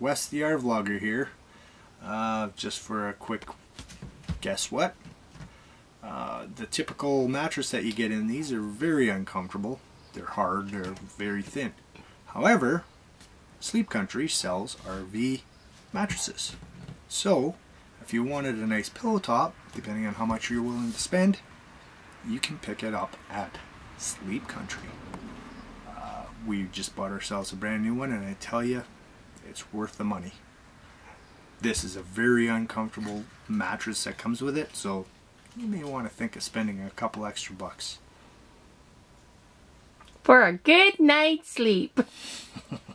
Wes the R Vlogger here. Uh, just for a quick guess what? Uh, the typical mattress that you get in these are very uncomfortable. They're hard, they're very thin. However, Sleep Country sells RV mattresses. So, if you wanted a nice pillow top, depending on how much you're willing to spend, you can pick it up at Sleep Country. Uh, we just bought ourselves a brand new one and I tell you, it's worth the money. This is a very uncomfortable mattress that comes with it, so you may want to think of spending a couple extra bucks. For a good night's sleep.